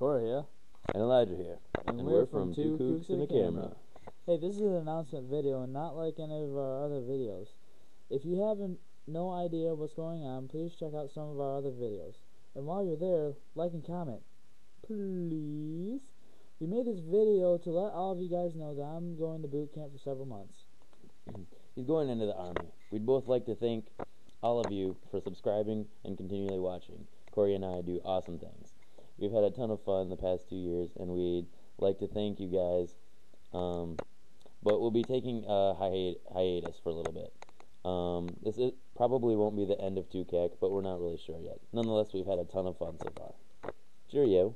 Cory here. And Elijah here. And, we're, from Two Kooks and a Camera. Hey, this is an announcement video and not like any of our other videos. If you have no idea what's going on, please check out some of our other videos. And while you're there, like and comment. Please. We made this video to let all of you guys know that I'm going to boot camp for several months. He's going into the army. We'd both like to thank all of you for subscribing and continually watching. Cory and I do awesome things. We've had a ton of fun the past two years, and we'd like to thank you guys. Um, but we'll be taking a hi hiatus for a little bit. Um, this is, probably won't be the end of 2KAC, but we're not really sure yet. Nonetheless, we've had a ton of fun so far. Cheerio.